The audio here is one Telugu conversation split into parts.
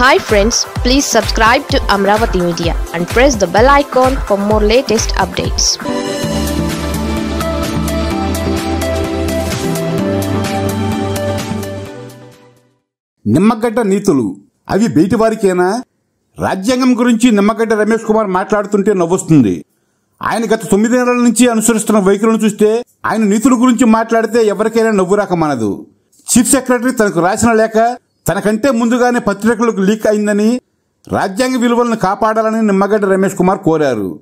Hi friends please subscribe to Amaravati media and press the bell icon for more latest updates Nimmagadda నీతులు అవి బయటివారికేనా? రాజ్యాంగం గురించి నిమ్మగడ్డ రమేష్ కుమార్ మాట్లాడుతుంటే నవ్వొస్తుంది. ఆయన గత తొమ్మిది నెలల నుంచి అనుసరిస్తున్న వైఖరులను చూస్తే ఆయన నీతుల గురించి మాట్లాడితే ఎవరికైనా నవ్వు రాకమానదు చీఫ్ సెక్రటరీ తనకు రాసిన లేఖ తనకంటే ముందుగానే పత్రికలకు లీక్ అయిందని రాజ్యాంగ విలువలను కాపాడాలని నిమ్మగడ్డ రమేష్ కుమార్ కోరారు.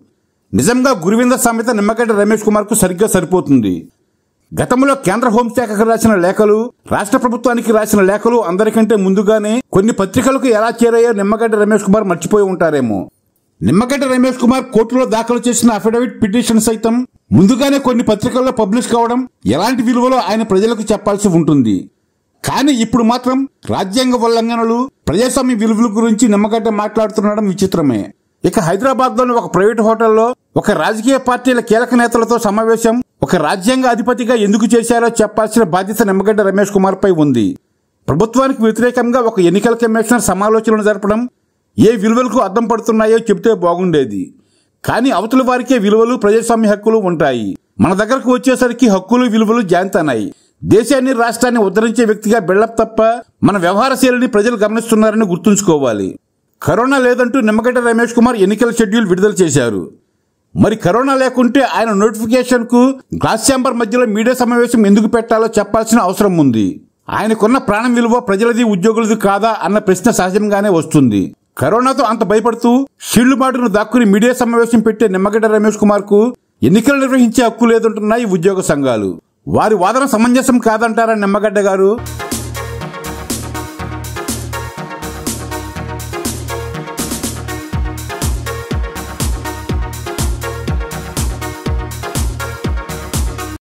నిజంగా గురువింద సమేత నిమ్మగడ్డ రమేష్ కుమార్కు సరిగ్గా సరిపోతుంది. గతంలో కేంద్ర హోంశాఖకు రాసిన లేఖలు రాష్ట్ర ప్రభుత్వానికి రాసిన లేఖలు అందరికంటే ముందుగానే కొన్ని పత్రికలకు ఎలా చేరాయో నిమ్మగడ్డ రమేష్ కుమార్ మర్చిపోయి ఉంటారేమో. నిమ్మగడ్డ రమేష్ కుమార్ కోర్టులో దాఖలు చేసిన అఫిడవిట్ పిటిషన్ సైతం ముందుగానే కొన్ని పత్రికల్లో పబ్లిష్ కావడం ఎలాంటి విలువలో ఆయన ప్రజలకు చెప్పాల్సి ఉంటుంది. కానీ ఇప్పుడు మాత్రం రాజ్యాంగ ఉల్లంఘనలు ప్రజాస్వామ్య విలువల గురించి నిమ్మగడ్డ మాట్లాడుతుండడం విచిత్రమే. ఇక హైదరాబాద్లోని ఒక ప్రైవేట్ హోటల్లో ఒక రాజకీయ పార్టీల కీలక నేతలతో సమావేశం ఒక రాజ్యాంగ అధిపతిగా ఎందుకు చేశారో చెప్పాల్సిన బాధ్యత నిమ్మగడ్డ రమేష్ కుమార్ పై ఉంది. ప్రభుత్వానికి వ్యతిరేకంగా ఒక ఎన్నికల కమిషనర్ సమాలోచనలు జరపడం ఏ విలువలకు అద్దం పడుతున్నాయో చెబితే బాగుండేది. కానీ అవతల వారికే విలువలు ప్రజాస్వామ్య హక్కులు ఉంటాయి. మన దగ్గరకు వచ్చేసరికి హక్కులు విలువలు జాంతనాయి. దేశాన్ని రాష్ట్రాన్ని ఉద్ధరించే వ్యక్తిగా బిల్డప్ తప్ప మన వ్యవహార శైలిని ప్రజలు గమనిస్తున్నారని గుర్తుంచుకోవాలి. కరోనా లేదంటూ నిమ్మగడ్డ రమేష్ కుమార్ ఎన్నికల షెడ్యూల్ విడుదల చేశారు. మరి కరోనా లేకుంటే ఆయన నోటిఫికేషన్కు గ్లాస్ ఛాంబర్ మధ్యలో మీడియా సమావేశం ఎందుకు పెట్టాలో చెప్పాల్సిన అవసరం ఉంది. ఆయనకున్న ప్రాణం విలువ ప్రజలది ఉద్యోగులది కాదా అన్న ప్రశ్న సహజంగానే వస్తుంది. కరోనాతో అంత భయపడుతూ షీళ్ళు మాటను దాక్కుని మీడియా సమావేశం పెట్టే నిమ్మగడ్డ రమేష్ కుమార్కు ఎన్నికలు నిర్వహించే హక్కు లేదంటున్నాయి ఉద్యోగ సంఘాలు. వారి వాదన సమంజసం కాదంటారా నిమ్మగడ్డ గారు?